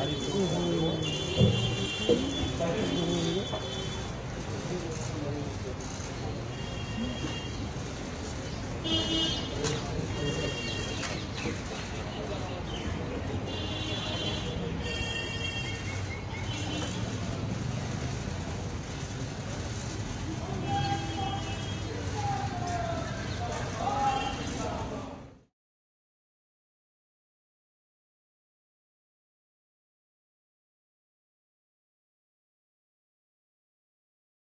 Yeah, I need to